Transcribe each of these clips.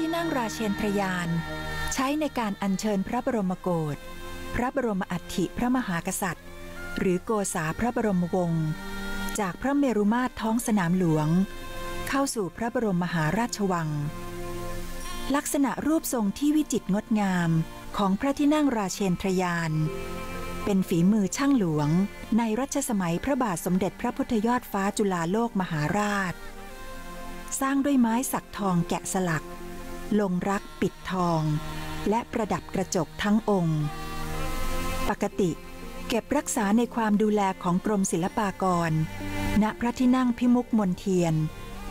ที่นั่งราเชนทรยาน ใช้ในการอัญเชิญพระบรมโกศพระบรมอัฐิพระมหากษัตริย์ หรือโกษาพระบรมวงศ์จากพระเมรุมาตรท้องสนามหลวง เข้าสู่พระบรมมหาราชวัง ลักษณะรูปทรงที่วิจิตรงดงามของพระที่นั่งราเชนทรยาน เป็นฝีมือช่างหลวง ในรัชสมัยพระบาทสมเด็จพระพุทธยอดฟ้าจุฬาโลกมหาราช สร้างด้วยไม้สักทองแกะสลัก ลงรักปิดทอง และประดับกระจกทั้งองค์ ปกติเก็บรักษาในความดูแลของกรมศิลปากร ณ พระที่นั่งพิมุกมนเทียน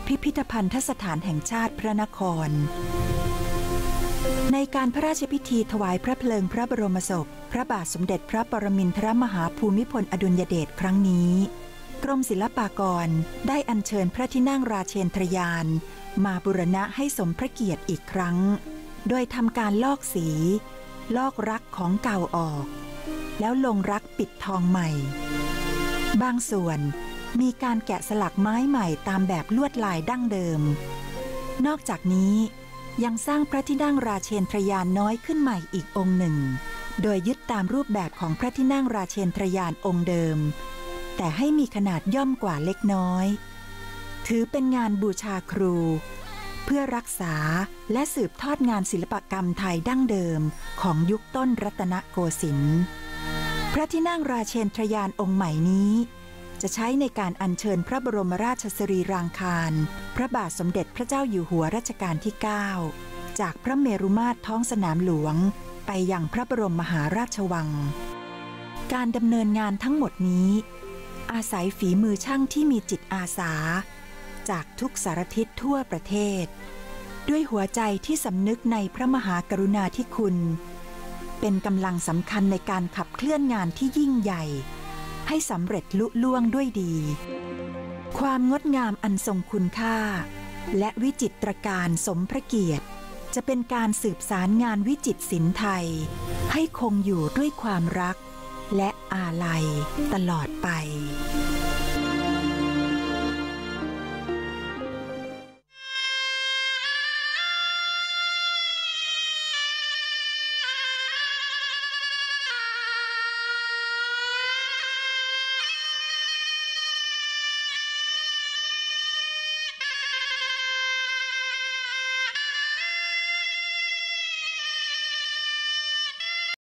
พิพิธภัณฑสถานแห่งชาติพระนคร ในการพระราชพิธีถวายพระเพลิงพระบรมศพ พระบาทสมเด็จพระปรมินทรมหาภูมิพลอดุลยเดชครั้งนี้ กรมศิลปากรได้อัญเชิญพระที่นั่งราเชนทรยาน มาบุรณะให้สมพระเกียรติอีกครั้ง โดยทำการลอกสี ลอกรักของเก่าออก แล้วลงรักปิดทองใหม่ บางส่วนมีการแกะสลักไม้ใหม่ตามแบบลวดลายดั้งเดิม นอกจากนี้ยังสร้างพระที่นั่งราเชนทรยานน้อยขึ้นใหม่อีกองค์หนึ่ง โดยยึดตามรูปแบบของพระที่นั่งราเชนทรยานองค์เดิม แต่ให้มีขนาดย่อมกว่าเล็กน้อย ถือเป็นงานบูชาครู เพื่อรักษาและสืบทอดงานศิลปกรรมไทยดั้งเดิมของยุคต้นรัตนโกสินทร์พระที่นั่งราเชนทรยานองค์ใหม่นี้ จะใช้ในการอัญเชิญพระบรมราชสรีรางคาร พระบาทสมเด็จพระเจ้าอยู่หัวรัชกาลที่ 9 จากพระเมรุมาตรท้องสนามหลวง ไปยังพระบรมมหาราชวัง การดำเนินงานทั้งหมดนี้ อาศัยฝีมือช่างที่มีจิตอาสา จากทุกสารทิศทั่วประเทศ ด้วยหัวใจที่สำนึกในพระมหากรุณาธิคุณ เป็นกำลังสำคัญในการขับเคลื่อนงานที่ยิ่งใหญ่ ให้สำเร็จลุล่วงด้วยดี ความงดงามอันทรงคุณค่า และวิจิตรการสมพระเกียรติ จะเป็นการสืบสารงานวิจิตรศิลป์ไทย ให้คงอยู่ด้วยความรัก และอาลัยตลอดไป